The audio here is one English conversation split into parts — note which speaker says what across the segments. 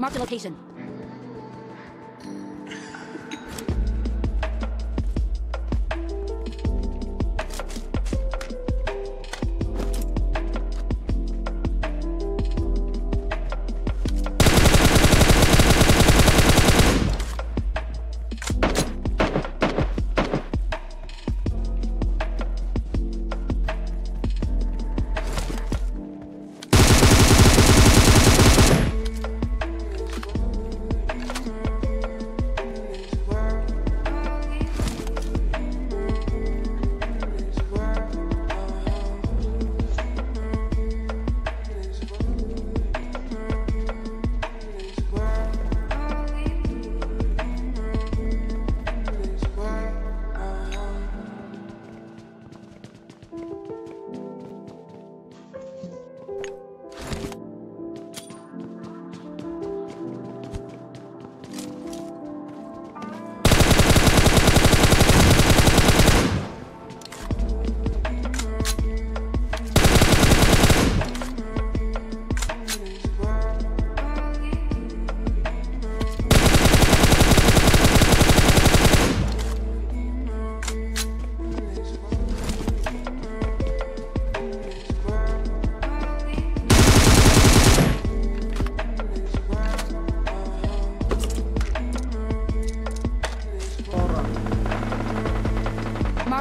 Speaker 1: Marked a location.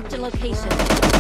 Speaker 1: Marked a location.